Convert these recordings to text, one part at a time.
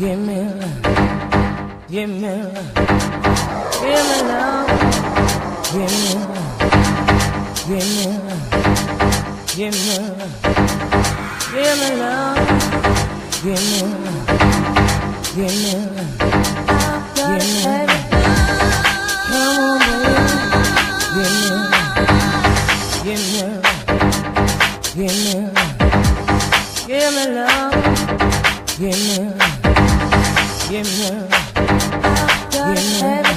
Give me love. Give me love. Give me love. Give me love. Give me love. Give me love. Give me love. Give me love. Give me love. Give me love. You're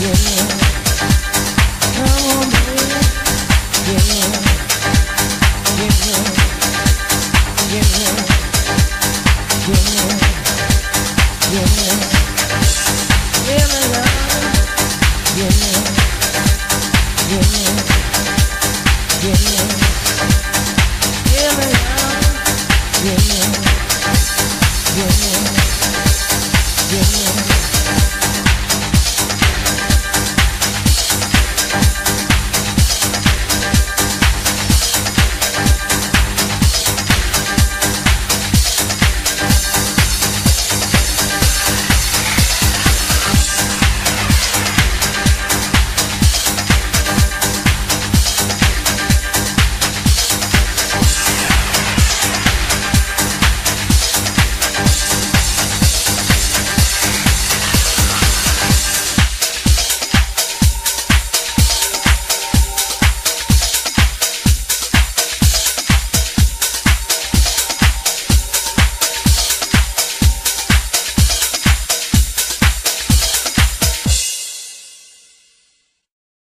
yeah.